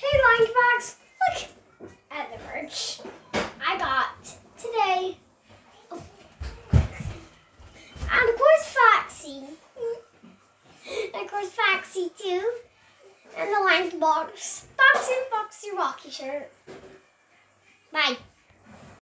Hey, Lunchbox, look at the merch I got today. Oh. And of course, Foxy. And of course, Foxy too. And the Lunchbox. Foxy and Foxy Rocky shirt. Bye.